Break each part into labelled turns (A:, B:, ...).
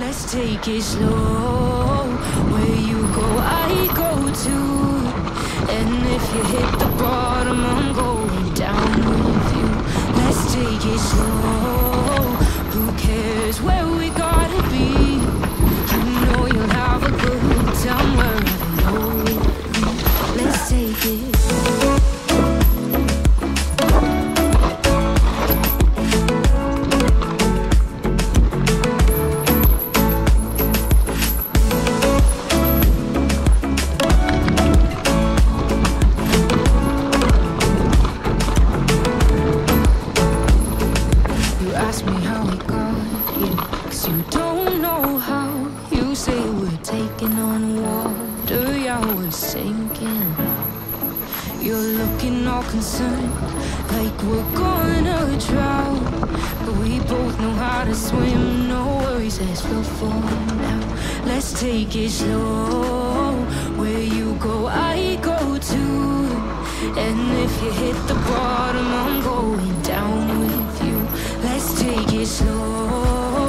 A: Let's take it slow. Where you go, I go too. And if you hit the bottom, I'm going down with you. Let's take it slow. You're looking all concerned, like we're gonna drown. But we both know how to swim, no worries as we'll now. Let's take it slow. Where you go, I go too. And if you hit the bottom, I'm going down with you. Let's take it slow.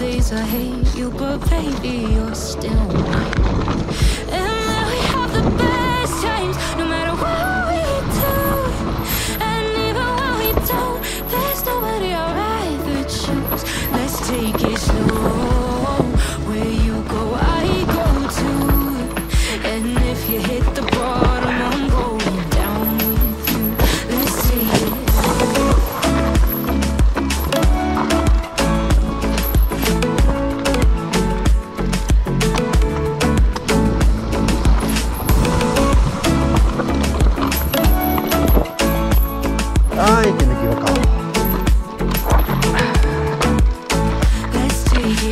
A: Days I hate you, but baby, you're still mine. And now we have the best times, no matter what we do. And even when we don't, there's nobody I'd rather choose. Let's take it slow. Where you go, I go too. And if you hit the bottom,